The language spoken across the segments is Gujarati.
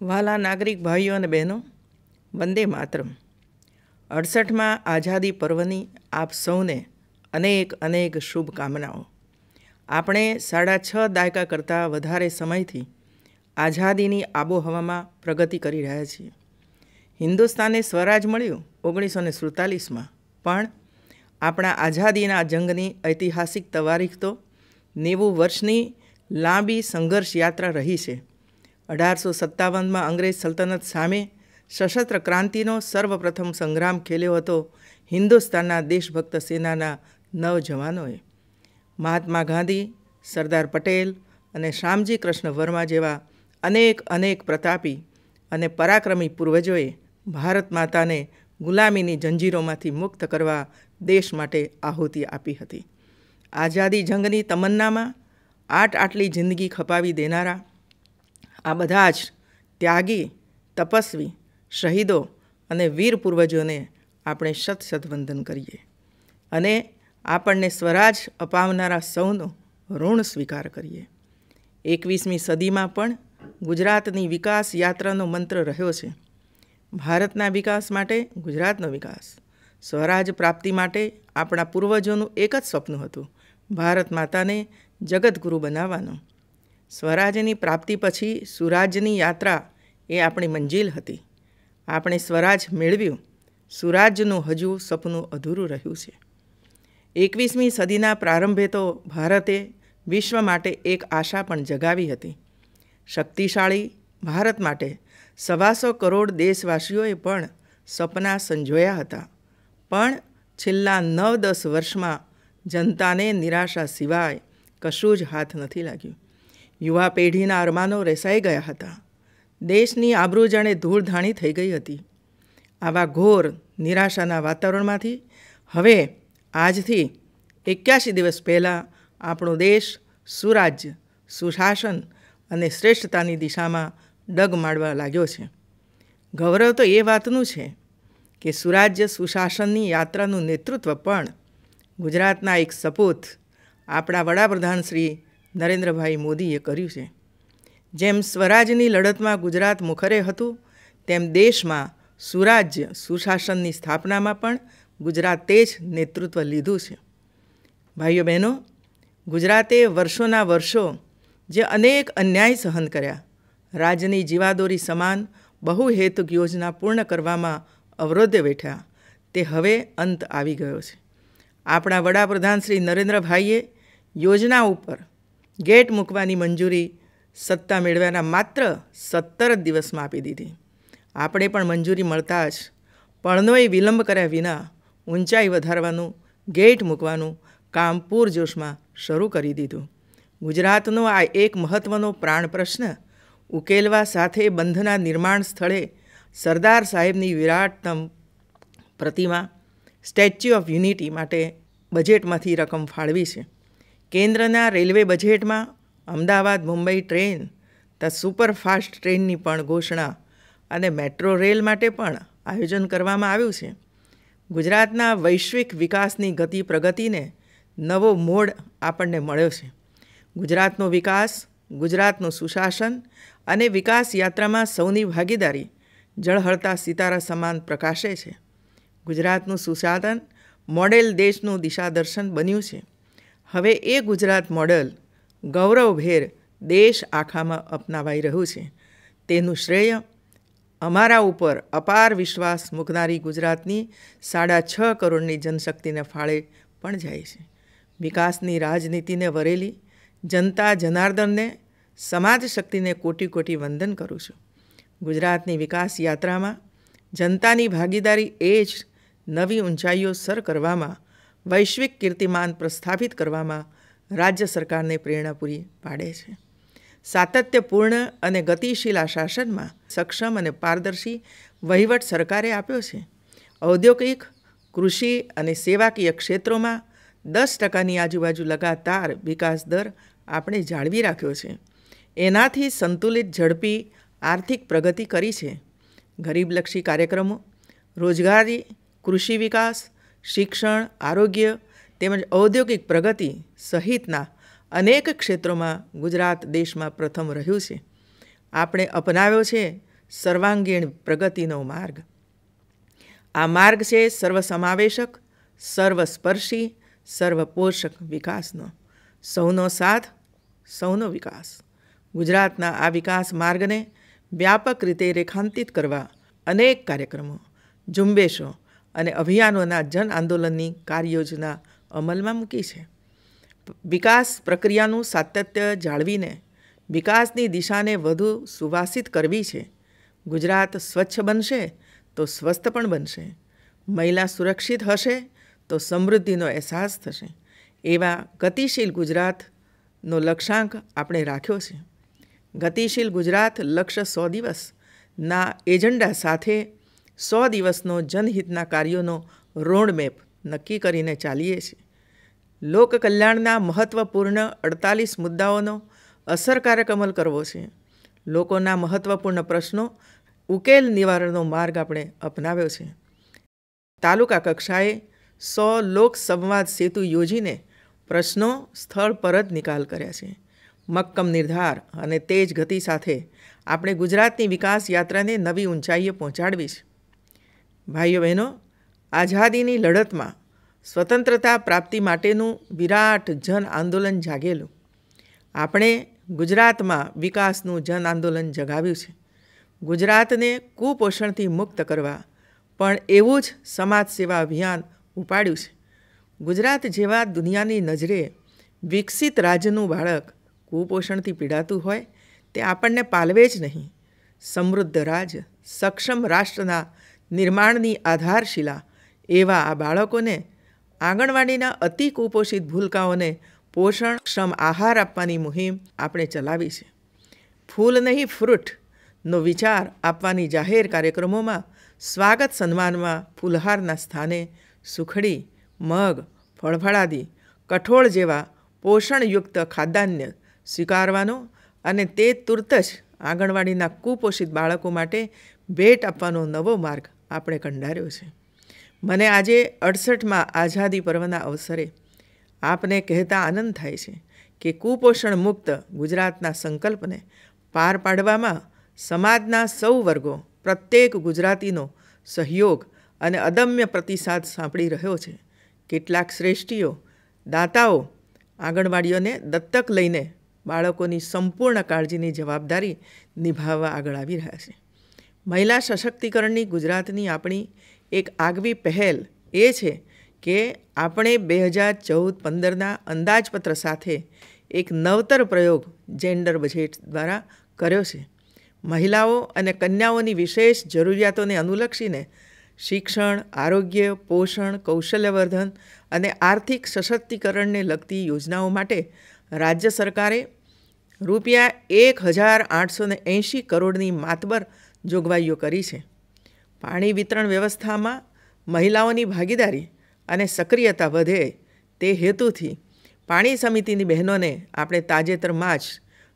વાલા નાગરિક ભાઈઓ અને બહેનો, વંદે માતરમ. અડસઠમાં આઝાદી પર્વની આપ સૌને અનેક અનેક શુભકામનાઓ. આપણે સાડા છ દાયકા કરતાં વધારે સમયથી આઝાદીની આબોહવામાં પ્રગતિ કરી રહ્યા છીએ. હિન્દુસ્તાને સ્વરાજ મળ્યું ઓગણીસો ને સુડતાલીસમાં, પણ આપણા આઝાદીના જંગની ઐતિહાસિક તવારીખ તો નેવું વર્ષની લાંબી સંઘર્ષ યાત્રા રહી છે. અઢારસો સત્તાવનમાં અંગ્રેજ સલ્તનત સામે સશસ્ત્ર ક્રાંતિનો સર્વપ્રથમ સંગ્રામ ખેલ્યો હતો હિન્દુસ્તાનના દેશભક્ત સેનાના નવજવાનોએ. મહાત્મા ગાંધી, સરદાર પટેલ અને શ્યામજી કૃષ્ણ વર્મા જેવા અનેક અનેક પ્રતાપી અને પરાક્રમી પૂર્વજોએ ભારત માતાને ગુલામીની જંજીરોમાંથી મુક્ત કરવા દેશ માટે આહુતિ આપી હતી. આઝાદી જંગની તમન્નામાં આટ આટલી જિંદગી ખપાવી દેનારા આ બધા જ ત્યાગી, તપસ્વી, શહીદો અને વીર પૂર્વજોને આપણે શત વંદન કરીએ અને આપણને સ્વરાજ અપાવનારા સૌનો ઋણ સ્વીકાર કરીએ. એકવીસમી સદીમાં પણ ગુજરાતની વિકાસ યાત્રાનો મંત્ર રહ્યો છે. ભારતના વિકાસ માટે ગુજરાતનો વિકાસ. સ્વરાજ પ્રાપ્તિ માટે આપણા પૂર્વજોનું એક જ સ્વપ્ન હતું. ભારત માતાને જગતગુરુ બનાવવાનું. સ્વરાજની પ્રાપ્તિ પછી સુરાજની યાત્રા એ આપણી મંજિલ હતી. આપણે સ્વરાજ મેળવ્યું. સુરાજનું હજુ સપનું અધૂરું રહ્યું છે. એકવીસમી સદીના પ્રારંભે તો ભારતે વિશ્વ માટે એક આશા પણ જગાવી હતી. શક્તિશાળી ભારત માટે સવાસો કરોડ દેશવાસીઓએ પણ સપના સંજોયા હતા. પણ છેલ્લા નવ દસ વર્ષમાં જનતાને નિરાશા સિવાય કશું જ હાથ નથી લાગ્યું. યુવા પેઢીના અરમાનો રેસાઈ ગયા હતા. દેશની આબરૂ જાણે ધૂળધાણી થઈ ગઈ હતી. આવા ઘોર, નિરાશાના વાતાવરણમાંથી હવે આજથી એક્યાસી દિવસ પહેલાં આપણો દેશ સુરાજ્ય, સુશાસન અને શ્રેષ્ઠતાની દિશામાં ડગ માડવા લાગ્યો છે. ગૌરવ તો એ વાતનું છે કે સુરાજ્ય, સુશાસનની યાત્રાનું નેતૃત્વ પણ ગુજરાતના એક સપૂત આપણા વડાપ્રધાન શ્રી નરેન્દ્રભાઈ મોદીએ કર્યું છે. જેમ સ્વરાજની લડતમાં ગુજરાત મુખરે હતું, તેમ દેશમાં સુરાજ્ય સુશાસનની સ્થાપનામાં પણ ગુજરાતે જ નેતૃત્વ લીધું છે. ભાઈઓ બહેનો, ગુજરાતે વર્ષોના વર્ષો જે અનેક અન્યાય સહન કર્યા રાજ્યની જીવાદોરી સમાન બહુહેતુક યોજના પૂર્ણ કરવામાં અવરોધે બેઠા, તે હવે અંત આવી ગયો છે. આપણા વડાપ્રધાન શ્રી નરેન્દ્રભાઈએ યોજના ઉપર ગેટ મૂકવાની મંજૂરી સત્તા મેળવ્યાના માત્ર સત્તર જ દિવસમાં આપી દીધી. આપણે પણ મંજૂરી મળતા જ પણનોએ વિલંબ કર્યા વિના ઊંચાઈ વધારવાનું, ગેટ મૂકવાનું કામ પૂરજોશમાં શરૂ કરી દીધું. ગુજરાતનો આ એક મહત્ત્વનો પ્રાણ પ્રશ્ન ઉકેલવા સાથે બંધના નિર્માણ સ્થળે સરદાર સાહેબની વિરાટતમ પ્રતિમા સ્ટેચ્યુ ઓફ યુનિટી માટે બજેટમાંથી રકમ ફાળવી છે. કેન્દ્રના રેલવે બજેટમાં અમદાવાદ, મુંબઈ ટ્રેન તથા સુપરફાસ્ટ ટ્રેનની પણ ઘોષણા અને મેટ્રો રેલ માટે પણ આયોજન કરવામાં આવ્યું છે. ગુજરાતના વૈશ્વિક વિકાસની ગતિ પ્રગતિને નવો મોડ આપણને મળ્યો છે. ગુજરાતનો વિકાસ, ગુજરાતનું સુશાસન અને વિકાસ યાત્રામાં સૌની ભાગીદારી જળહળતા સિતારા સમાન પ્રકાશે છે. ગુજરાતનું સુશાસન મોડેલ દેશનું દિશાદર્શન બન્યું છે. હવે એ ગુજરાત મોડલ ગૌરવભેર દેશ આખામાં અપનાવાઈ રહ્યું છે. તેનું શ્રેય અમારા ઉપર અપાર વિશ્વાસ મૂકનારી ગુજરાતની સાડા છ કરોડની જનશક્તિને ફાળે પણ જાય છે. વિકાસની રાજનીતિને વરેલી જનતા જનાર્દનને, સમાજ શક્તિને કોટી કોટી વંદન કરું છું. ગુજરાતની વિકાસ યાત્રામાં જનતાની ભાગીદારી એ જ નવી ઊંચાઈઓ સર કરવામાં વૈશ્વિક કીર્તિમાન પ્રસ્થાપિત કરવામાં રાજ્ય સરકારને પ્રેરણા પૂરી પાડે છે. સાતત્યપૂર્ણ અને ગતિશીલ આ શાસનમાં સક્ષમ અને પારદર્શી વહીવટ સરકારે આપ્યો છે. ઔદ્યોગિક, કૃષિ અને સેવાકીય ક્ષેત્રોમાં દસ ટકાની આજુબાજુ લગાતાર વિકાસ દર આપણે જાળવી રાખ્યો છે. એનાથી સંતુલિત ઝડપી આર્થિક પ્રગતિ કરી છે. ગરીબલક્ષી કાર્યક્રમો, રોજગારી, કૃષિ વિકાસ શિક્ષણ, આરોગ્ય તેમજ ઔદ્યોગિક પ્રગતિ સહિતના અનેક ક્ષેત્રોમાં ગુજરાત દેશમાં પ્રથમ રહ્યું છે. આપણે અપનાવ્યો છે સર્વાંગીણ પ્રગતિનો માર્ગ. આ માર્ગ છે સર્વસમાવેશક, સર્વસ્પર્શી, સર્વપોષક વિકાસનો. સૌનો સાથ, સૌનો વિકાસ. ગુજરાતના આ વિકાસ માર્ગને વ્યાપક રીતે રેખાંતિત કરવા અનેક કાર્યક્રમો, ઝુંબેશો અને અભિયાનોના જન આંદોલનની કાર્યયોજના અમલમાં મૂકી છે. વિકાસ પ્રક્રિયાનું સાતત્ય જાળવીને વિકાસની દિશાને વધુ સુવાસિત કરવી છે. ગુજરાત સ્વચ્છ બનશે તો સ્વસ્થ પણ બનશે. મહિલા સુરક્ષિત હશે તો સમૃદ્ધિનો અહેસાસ થશે. એવા ગતિશીલ ગુજરાતનો લક્ષ્યાંક આપણે રાખ્યો છે. ગતિશીલ ગુજરાત લક્ષ્ય સો દિવસના એજન્ડા સાથે સો દિવસનો જનહિતના કાર્યોનો રોડમેપ નક્કી કરીને ચાલીએ છીએ. લોક કલ્યાણના મહત્ત્વપૂર્ણ અડતાલીસ મુદ્દાઓનો અસરકારક અમલ કરવો છે. લોકોના મહત્ત્વપૂર્ણ પ્રશ્નો ઉકેલ નિવારણનો માર્ગ આપણે અપનાવ્યો છે. તાલુકા કક્ષાએ સો લોક સંવાદ સેતુ યોજીને પ્રશ્નો સ્થળ પર જ નિકાલ કર્યા છે. મક્કમ નિર્ધાર અને તેજ ગતિ સાથે આપણે ગુજરાતની વિકાસ યાત્રાને નવી ઊંચાઈએ પહોંચાડવી છે. ભાઈઓ બહેનો, આઝાદીની લડતમાં સ્વતંત્રતા પ્રાપ્તિ માટેનું વિરાટ જન આંદોલન જાગેલું. આપણે ગુજરાતમાં વિકાસનું જન આંદોલન જગાવ્યું છે. ગુજરાતને કુપોષણથી મુક્ત કરવા પણ એવું જ સમાજ સેવા અભિયાન ઉપાડ્યું છે. ગુજરાત જેવા દુનિયાની નજરે વિકસિત રાજ્યનું બાળક કુપોષણથી પીડાતું હોય તે આપણને પાલવે જ નહીં. સમૃદ્ધ રાજ્ય સક્ષમ રાષ્ટ્રના નિર્માણની આધારશિલા. એવા આ બાળકોને આંગણવાડીના અતિ કુપોષિત ભૂલકાઓને પોષણક્ષમ આહાર આપવાની મુહિમ આપણે ચલાવી છે. ફૂલ નહીં ફ્રૂટનો વિચાર આપવાની જાહેર કાર્યક્રમોમાં સ્વાગત સન્માનમાં ફૂલહારના સ્થાને સુખડી, મગ, ફળફળાદી, કઠોળ જેવા પોષણયુક્ત ખાદ્યાન્ય સ્વીકારવાનો અને તે તુરત જ આંગણવાડીના કુપોષિત બાળકો માટે ભેટ આપવાનો નવો માર્ગ આપણે કંડાર્યો છે. મને આજે અડસઠમાં આઝાદી પર્વના અવસરે આપને કહેતા આનંદ થાય છે કે કુપોષણ મુક્ત ગુજરાતના સંકલ્પને પાર પાડવામાં સમાજના સૌ વર્ગો, પ્રત્યેક ગુજરાતીનો સહયોગ અને અદમ્ય પ્રતિસાદ સાંભળી રહ્યો છે. કેટલાક શ્રેષ્ઠીઓ, દાતાઓ, આંગણવાડીઓને દત્તક લઈને બાળકોની સંપૂર્ણ કાળજીની જવાબદારી નિભાવવા આગળ આવી રહ્યા છે. મહિલા સશક્તિકરણની ગુજરાતની આપણી એક આગવી પહેલ એ છે કે આપણે બે હજાર ચૌદ પંદરના અંદાજપત્ર સાથે એક નવતર પ્રયોગ જેન્ડર બજેટ દ્વારા કર્યો છે. મહિલાઓ અને કન્યાઓની વિશેષ જરૂરિયાતોને અનુલક્ષીને શિક્ષણ, આરોગ્ય, પોષણ, કૌશલ્યવર્ધન અને આર્થિક સશક્તિકરણને લગતી યોજનાઓ માટે રાજ્ય સરકારે રૂપિયા એક હજાર આઠસો એંશી કરોડની માતબર જોગવાઈઓ કરી છે. પાણી વિતરણ વ્યવસ્થામાં મહિલાઓની ભાગીદારી અને સક્રિયતા વધે તે હેતુથી પાણી સમિતિની બહેનોને આપણે તાજેતરમાં જ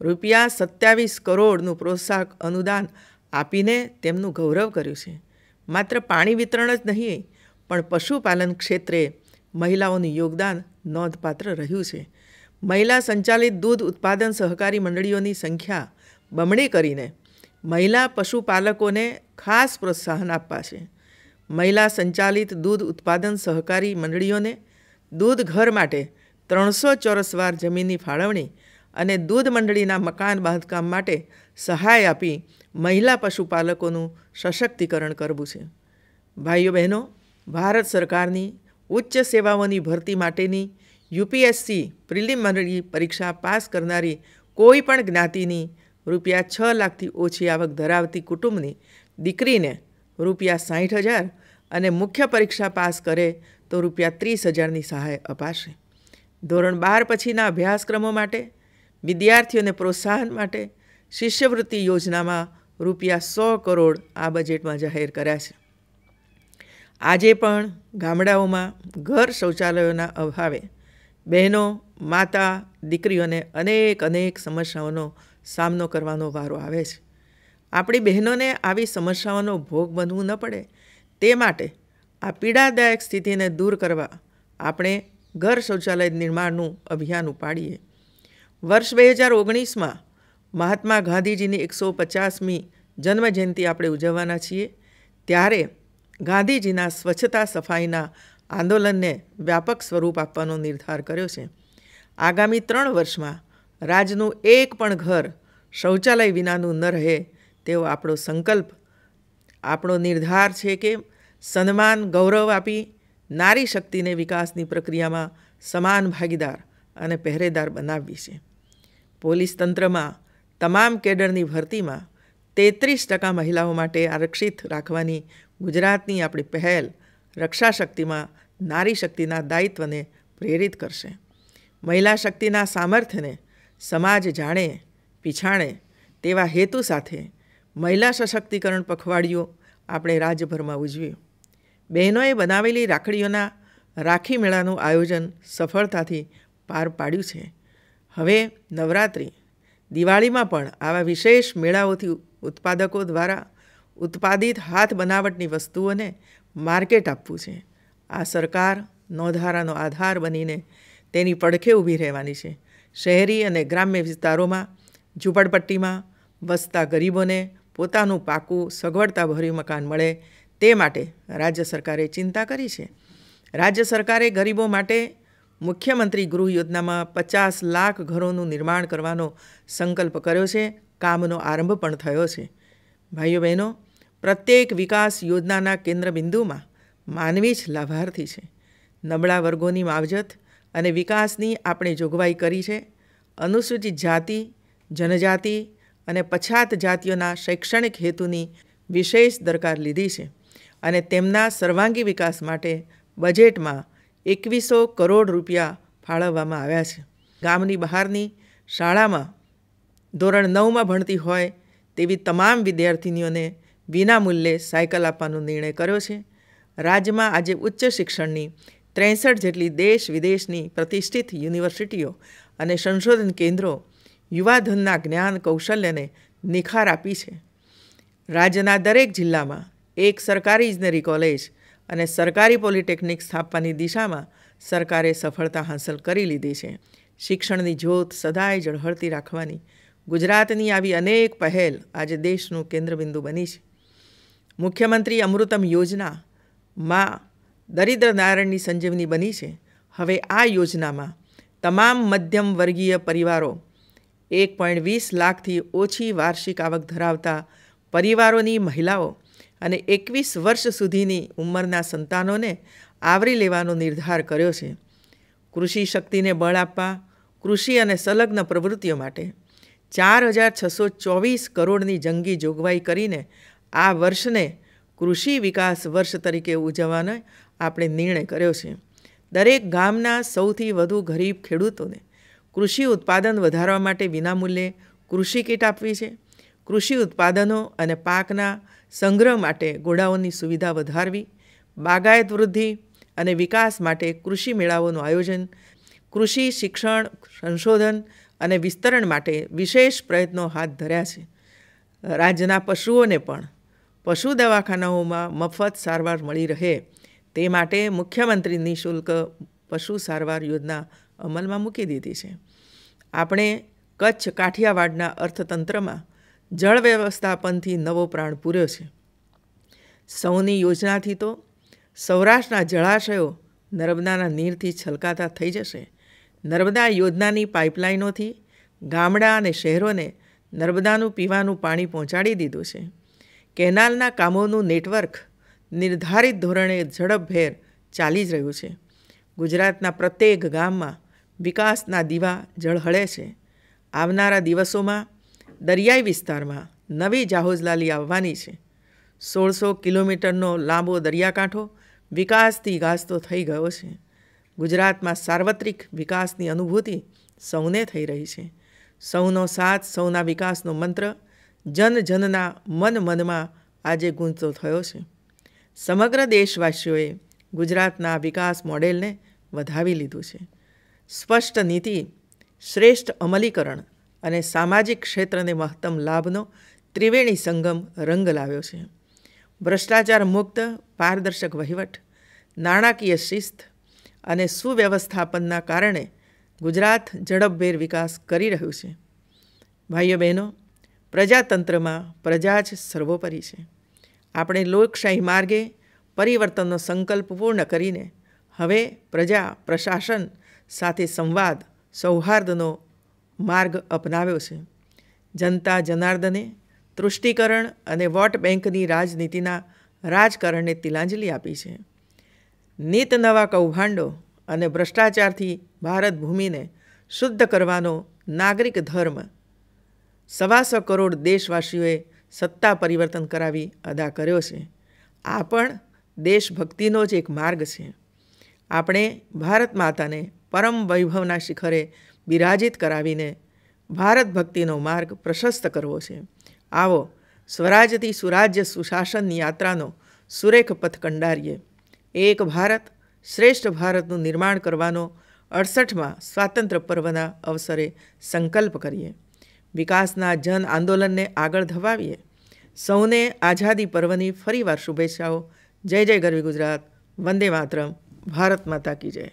રૂપિયા સત્યાવીસ કરોડનું પ્રોત્સાહક અનુદાન આપીને તેમનું ગૌરવ કર્યું છે. માત્ર પાણી વિતરણ જ નહીં, પણ પશુપાલન ક્ષેત્રે મહિલાઓનું યોગદાન નોંધપાત્ર રહ્યું છે. મહિલા સંચાલિત દૂધ ઉત્પાદન સહકારી મંડળીઓની સંખ્યા બમણી કરીને મહિલા પશુપાલકોને ખાસ પ્રોત્સાહન આપવા છે. મહિલા સંચાલિત દૂધ ઉત્પાદન સહકારી મંડળીઓને દૂધ ઘર માટે ત્રણસો ચોરસવાર જમીનની ફાળવણી અને દૂધ મંડળીના મકાન બાંધકામ માટે સહાય આપી મહિલા પશુપાલકોનું સશક્તિકરણ કરવું છે. ભાઈઓ બહેનો, ભારત સરકારની ઉચ્ચ સેવાઓની ભરતી માટેની યુપીએસસી પ્રિલિમિનરી પરીક્ષા પાસ કરનારી કોઈ પણ જ્ઞાતિની રૂપિયા છ લાખથી ઓછી આવક ધરાવતી કુટુંબની દીકરીને રૂપિયા સાઠ હજાર અને મુખ્ય પરીક્ષા પાસ કરે તો રૂપિયા ત્રીસ હજારની સહાય અપાશે. ધોરણ બાર પછીના અભ્યાસક્રમો માટે, વિદ્યાર્થીઓને પ્રોત્સાહન માટે શિષ્યવૃત્તિ યોજનામાં રૂપિયા સો કરોડ આ બજેટમાં જાહેર કર્યા છે. આજે પણ ગામડાઓમાં ઘર શૌચાલયોના અભાવે બહેનો, માતા, દીકરીઓને અનેક અનેક સમસ્યાઓનો સામનો કરવાનો વારો આવે છે. આપણી બહેનોને આવી સમસ્યાઓનો ભોગ બનવું ન પડે. તે માટે આ પીડાદાયક સ્થિતિને દૂર કરવા આપણે ઘર શૌચાલય નિર્માણનું અભિયાન ઉપાડીએ. વર્ષ બે હજાર ઓગણીસમાં મહાત્મા ગાંધીજીની એકસો પચાસમી જન્મજયંતિ આપણે ઉજવવાના છીએ. ત્યારે ગાંધીજીના સ્વચ્છતા સફાઈના આંદોલનને વ્યાપક સ્વરૂપ આપવાનો નિર્ધાર કર્યો છે. આગામી ત્રણ વર્ષમાં રાજનું એક પણ ઘર શૌચાલય વિનાનું ન રહે તેવો આપણો સંકલ્પ. આપણો નિર્ધાર છે કે સન્માન, ગૌરવ આપી નારી શક્તિને વિકાસની પ્રક્રિયામાં સમાન ભાગીદાર અને પહેરેદાર બનાવવી છે. પોલીસ તંત્રમાં તમામ કેડરની ભરતીમાં તેત્રીસ ટકા મહિલાઓ માટે આરક્ષિત રાખવાની ગુજરાતની આપણી પહેલ રક્ષા શક્તિમાં નારી શક્તિના દાયિત્વને પ્રેરિત કરશે. મહિલા શક્તિના સામર્થ્યને સમાજ જાણે, પીછાણે તેવા હેતુ સાથે મહિલા સશક્તિકરણ પખવાડિયું આપણે રાજ્યભરમાં ઉજવ્યું. બહેનોએ બનાવેલી રાખડીઓના રાખી મેળાનું આયોજન સફળતાથી પાર પાડ્યું છે. હવે નવરાત્રિ. દિવાળીમાં પણ આવા વિશેષ મેળાઓથી ઉત્પાદકો દ્વારા ઉત્પાદિત હાથ બનાવટની વસ્તુઓને માર્કેટ આપવું છે. આ સરકાર નોંધારાનો આધાર બનીને તેની પડખે ઊભી રહેવાની છે. શહેરી અને ગ્રામ્ય વિસ્તારોમાં ઝૂંપડપટ્ટીમાં વસતા ગરીબોને પોતાનું પાકું સગવડતાભર્યું મકાન મળે તે માટે રાજ્ય સરકારે ચિંતા કરી છે. રાજ્ય સરકારે ગરીબો માટે મુખ્યમંત્રી ગૃહ યોજનામાં પચાસ લાખ ઘરોનું નિર્માણ કરવાનો સંકલ્પ કર્યો છે. કામનો આરંભ પણ થયો છે. ભાઈઓ બહેનો, પ્રત્યેક વિકાસ યોજનાના કેન્દ્રબિંદુમાં માનવી જ લાભાર્થી છે. નબળા વર્ગોની માવજત અને વિકાસની આપણે જોગવાઈ કરી છે. અનુસૂચિત જાતિ, જનજાતિ અને પછાત જાતિઓના શૈક્ષણિક હેતુની વિશેષ દરકાર લીધી છે અને તેમના સર્વાંગી વિકાસ માટે બજેટમાં એકવીસો કરોડ રૂપિયા ફાળવવામાં આવ્યા છે. ગામની બહારની શાળામાં ધોરણ નવમાં ભણતી હોય તેવી તમામ વિદ્યાર્થીનીઓને વિનામૂલ્યે સાયકલ આપવાનો નિર્ણય કર્યો છે. રાજ્યમાં આજે ઉચ્ચ શિક્ષણની ત્રેસઠ જેટલી દેશ વિદેશની પ્રતિષ્ઠિત યુનિવર્સિટીઓ અને સંશોધન કેન્દ્રો યુવાધનના જ્ઞાન કૌશલ્યને નિખાર આપી છે. રાજ્યના દરેક જિલ્લામાં એક સરકારી ઇજનેરી કોલેજ અને સરકારી પોલિટેકનિક સ્થાપવાની દિશામાં સરકારે સફળતા હાંસલ કરી લીધી છે. શિક્ષણની જ્યોત સદાય ઝળહળતી રાખવાની ગુજરાતની આવી અનેક પહેલ આજે દેશનું કેન્દ્રબિંદુ બની છે. મુખ્યમંત્રી અમૃતમ યોજના માં દરિદ્ર નારાયણની સંજીવની બની છે. હવે આ યોજનામાં તમામ મધ્યમ વર્ગીય પરિવારો એક પોઈન્ટ વીસ લાખથી ઓછી વાર્ષિક આવક ધરાવતા પરિવારોની મહિલાઓ અને એકવીસ વર્ષ સુધીની ઉંમરના સંતાનોને આવરી લેવાનો નિર્ધાર કર્યો છે. કૃષિ શક્તિને બળ આપવા, કૃષિ અને સંલગ્ન પ્રવૃત્તિઓ માટે ચાર હજાર છસો ચોવીસ કરોડની જંગી જોગવાઈ કરીને આ વર્ષને કૃષિ વિકાસ વર્ષ તરીકે ઉજવવાનો આપણે નિર્ણય કર્યો છે. દરેક ગામના સૌથી વધુ ગરીબ ખેડૂતોને કૃષિ ઉત્પાદન વધારવા માટે વિનામૂલ્યે કૃષિ કીટ આપવી છે. કૃષિ ઉત્પાદનો અને પાકના સંગ્રહ માટે ગોડાઓની સુવિધા વધારવી, બાગાયત વૃદ્ધિ અને વિકાસ માટે કૃષિ મેળાઓનું આયોજન, કૃષિ શિક્ષણ, સંશોધન અને વિસ્તરણ માટે વિશેષ પ્રયત્નો હાથ ધર્યા છે. રાજ્યના પશુઓને પણ પશુ દવાખાનાઓમાં મફત સારવાર મળી રહે તે માટે મુખ્યમંત્રી નિઃશુલ્ક પશુ સારવાર યોજના અમલમાં મૂકી દીધી છે. આપણે કચ્છ કાઠિયાવાડના અર્થતંત્રમાં જળ વ્યવસ્થાપનથી નવો પ્રાણ પૂર્યો છે. સૌની યોજનાથી તો સૌરાષ્ટ્રના જળાશયો નર્મદાના નીરથી છલકાતા થઈ જશે. નર્મદા યોજનાની પાઇપલાઇનોથી ગામડા અને શહેરોને નર્મદાનું પીવાનું પાણી પહોંચાડી દીધું છે. કેનાલના કામોનું નેટવર્ક નિર્ધારિત ધોરણે ઝડપભેર ચાલી જ રહ્યું છે. ગુજરાતના પ્રત્યેક ગામમાં વિકાસના દીવા ઝળહળે છે. આવનારા દિવસોમાં દરિયાઈ વિસ્તારમાં નવી જાહોજલાલી આવવાની છે. સોળસો કિલોમીટરનો લાંબો દરિયાકાંઠો વિકાસથી ગાજતો થઈ ગયો છે. ગુજરાતમાં સાર્વત્રિક વિકાસની અનુભૂતિ સૌને થઈ રહી છે. સૌનો સાથ, સૌના વિકાસનો મંત્ર જન જનના મન મનમાં આજે ગુંજતો થયો છે. સમગ્ર દેશવાસીઓએ ગુજરાતના વિકાસ મોડેલને વધાવી લીધું છે. સ્પષ્ટ નીતિ, શ્રેષ્ઠ અમલીકરણ અને સામાજિક ક્ષેત્રને મહત્તમ લાભનો ત્રિવેણી સંગમ રંગ લાવ્યો છે. ભ્રષ્ટાચાર મુક્ત, પારદર્શક વહીવટ, નાણાકીય શિસ્ત અને સુવ્યવસ્થાપનના કારણે ગુજરાત ઝડપભેર વિકાસ કરી રહ્યું છે. ભાઈઓ બહેનો, પ્રજાતંત્રમાં પ્રજા જ સર્વોપરી છે. આપણે લોકશાહી માર્ગે પરિવર્તનનો સંકલ્પ પૂર્ણ કરીને હવે પ્રજા, પ્રશાસન સાથે સંવાદ, સૌહાર્દનો માર્ગ અપનાવ્યો છે. જનતા જનાર્દને તૃષ્ટિકરણ અને વોટ બેંકની રાજનીતિના રાજકારણને તિલાંજલિ આપી છે. નીત નવા કૌભાંડો અને ભ્રષ્ટાચારથી ભારત ભૂમિને શુદ્ધ કરવાનો નાગરિક ધર્મ. સવાસો કરોડ દેશવાસીઓએ સત્તા પરિવર્તન કરાવી અદા કર્યો છે. આ પણ દેશભક્તિનો જ એક માર્ગ છે. આપણે ભારત માતાને પરમ વૈભવના શિખરે બિરાજિત કરાવીને ભારત ભક્તિનો માર્ગ પ્રશસ્ત કરવો છે. આવો સ્વરાજથી સુરાજ્ય સુશાસનની યાત્રાનો સુરેખ પથ કંડારીએ. એક ભારત શ્રેષ્ઠ ભારતનું નિર્માણ કરવાનો અડસઠમાં સ્વાતંત્ર્ય પર્વના અવસરે સંકલ્પ કરીએ. વિકાસના જન આંદોલનને આગળ ધવાવીએ. સૌને આઝાદી પર્વની ફરીવાર શુભેચ્છાઓ. જય જય ગરવી ગુજરાત. વંદે માતરમ. ભારત માતા કી જય.